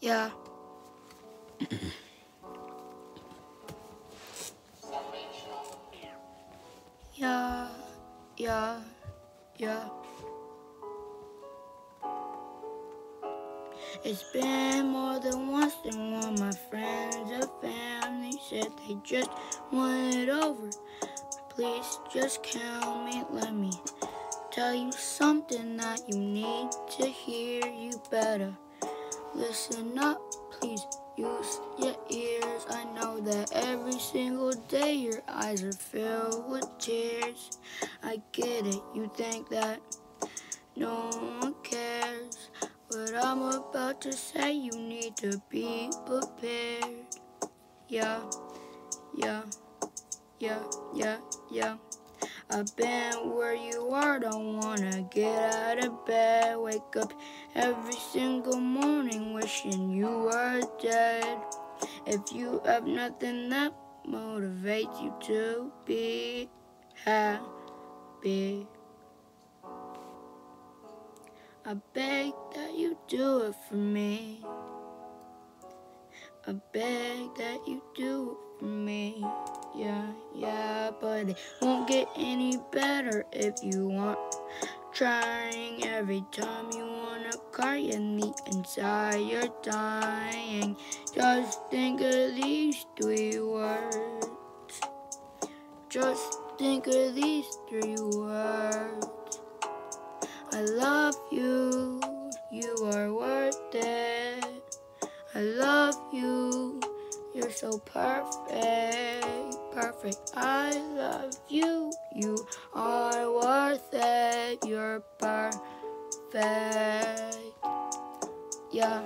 Yeah. yeah. Yeah. Yeah. It's been more than once than one. My friends and family said they just want it over. Please just count me. Let me tell you something that you need to hear. You better listen up. Please use your ears. I know that every single day your eyes are filled with tears. I get it. You think that no one cares. What I'm about to say, you need to be prepared. Yeah, yeah, yeah, yeah, yeah. I've been where you are, don't wanna get out of bed. Wake up every single morning wishing you were dead. If you have nothing that motivates you to be happy. I beg that you do it for me. I beg that you do it for me. Yeah, yeah, but it won't get any better if you want. Trying every time you wanna car, you need inside you're dying. Just think of these three words. Just think of these three words. I love you, you are worth it. I love you, you're so perfect, perfect. I love you, you are worth it. You're perfect. Yeah.